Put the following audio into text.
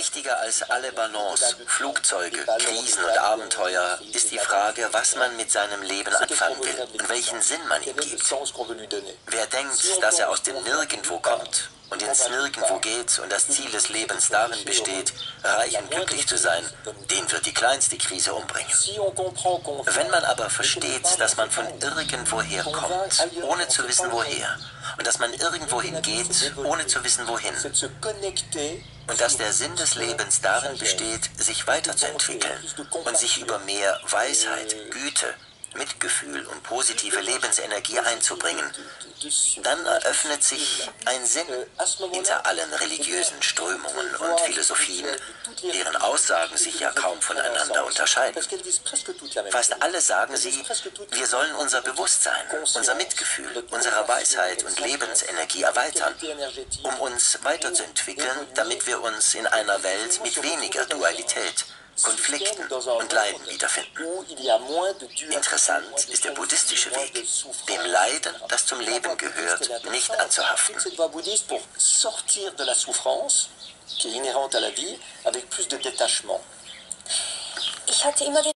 Wichtiger als alle Ballons, Flugzeuge, Krisen und Abenteuer ist die Frage, was man mit seinem Leben anfangen will und welchen Sinn man ihm gibt. Wer denkt, dass er aus dem Nirgendwo kommt und ins Nirgendwo geht und das Ziel des Lebens darin besteht, reich und glücklich zu sein, den wird die kleinste Krise umbringen. Wenn man aber versteht, dass man von irgendwoher kommt, ohne zu wissen woher, und dass man irgendwohin geht, ohne zu wissen wohin, und dass der Sinn des Lebens darin besteht, sich weiterzuentwickeln und sich über mehr Weisheit, Güte, Mitgefühl und positive Lebensenergie einzubringen, dann eröffnet sich ein Sinn hinter allen religiösen Strömungen Philosophien, deren Aussagen sich ja kaum voneinander unterscheiden. Fast alle sagen sie, wir sollen unser Bewusstsein, unser Mitgefühl, unsere Weisheit und Lebensenergie erweitern, um uns weiterzuentwickeln, damit wir uns in einer Welt mit weniger Dualität Konflikten und Leiden wiederfinden. Interessant ist der buddhistische Weg, dem Leiden, das zum Leben gehört, nicht anzuhaften. qui est inhérente à la vie, avec plus de détachement.